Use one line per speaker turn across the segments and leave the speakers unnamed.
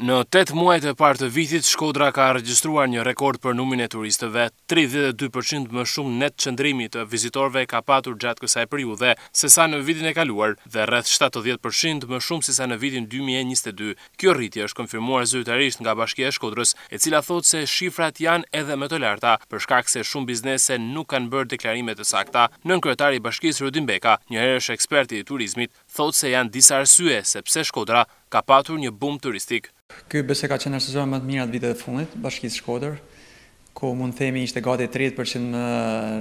Në tetë muajt e parë të vitit, Shkodra ka regjistruar një rekord për numrin e turistëve. Tridhjetë e dy për qind më shumë net qëndrimi të vizitorëve ka patur gjatë kësaj periudhe, sesa në vitin e kaluar dhe rreth shtatëdhjetë për qind më shumë sesa në vitin dy mijë e njëzet e dy. Kjo rritje është konfirmuar zyrtarisht nga Bashkia e Shkodrës, e cila thotë se shifrat janë edhe më të larta, për shkak se shumë biznese nuk kanë bërë deklarime të sakta. Nënkryetari i bashkisë, Rudin Beka, njëherësh ekspert i turizmit, thotë se janë disa arsye se pse Shkodra ka patur një bum turistik.
Ky besoj ka qenë ndër sezonet më të mirat vitet e fundit të bashkisë Shkodër, ku mund të themi ishte gati tridhjetë për qind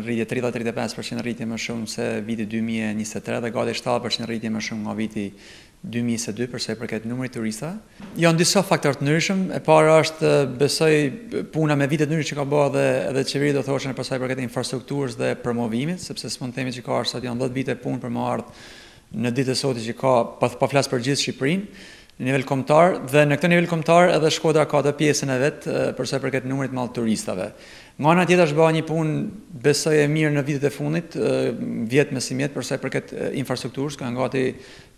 rritje, tridhjetë deri tridhjetë e pesë për qind rritje më shumë se viti dy mijë e njëzet e tre dhe gati shtatë për qind rritje më shumë nga viti dy mijë e njëzet e dy për sa i përket numrit të turistëve. Janë disa faktorë të ndryshëm. E para është besoj puna me vite të ndryshme që ka bërë edhe edhe qeveria do thoshin për sa i përket infrastrukturës dhe promovimit, sepse s'mund të themi që ka ardhur sot janë 10 vite punë për me ardh në ditët e sotme që ka pa po, po flas për gjithë Shqipërinë në nivel kombëtar dhe në këtë nivel kombëtar edhe Shkodra ka atë pjesën e vet për sa i përket numrit të turistave. Nga ana tjetër është ba një punë besoj e mirë në vitet e fundit, vjet me sivjet për sa i përket infrastrukturës, kanë gati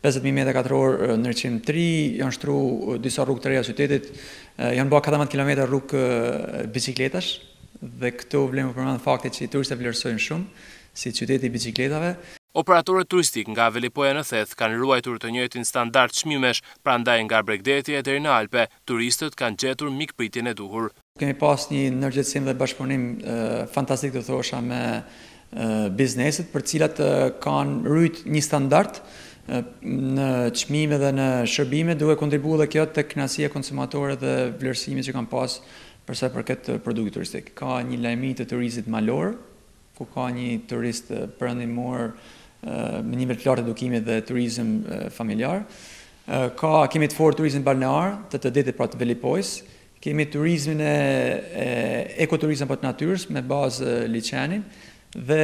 Pesëdhjetë mijë metra katror ndriçim të ri, janë shtru disa rrugë të reja të qytetit, janë ba katërmbëdhjetë kilometra rrugë biçikletash dhe këtu vlen me përmend faktin që turistët e vlerësojnë shumë si qyteti i biçikletave.
Operatorët turistikë nga Velipoja në Theth kanë ruajtur të njëjtin standard çmimesh, prandaj nga bregdeti e deri në Alpe, turistët kanë gjetur mikpritjen e duhur.
Kemi pas një ndërgjegjësim dhe bashkëpunim fantastik do thosha me bizneset, të cilat kanë rrit një standard në çmime dhe në shërbime, duke kontribuar dhe kjo tek kënaqësia e konsumatorëve dhe vlerësimi që kanë pas për sa i përket produktit turistik. Ka një larmi të turistit malor, ku ka një turist perëndimor me nivel të lartë edukimi dhe turizëm familjar. Ka kemi të fortë turizmin balnear, të të detit pra të Velipojës, Kemi turizmin e ekoturizëm apo të natyrës me bazë liqenin dhe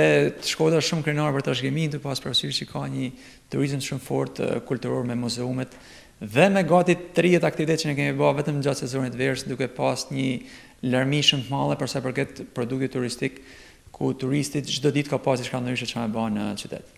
Shkodra shumë krenare për trashëgiminë tu pas parasysh që ka një turizëm shumë fort kulturor me muzeumet dhe me gati 30 aktivitete që ne kemi ba vetëm gjatë sezonit verës duke pas një larmi shumë të madhe për sa i përket produktit turistik ku turisti çdo ditë ka pas diçka ndryshe çfarë me ba në qytet.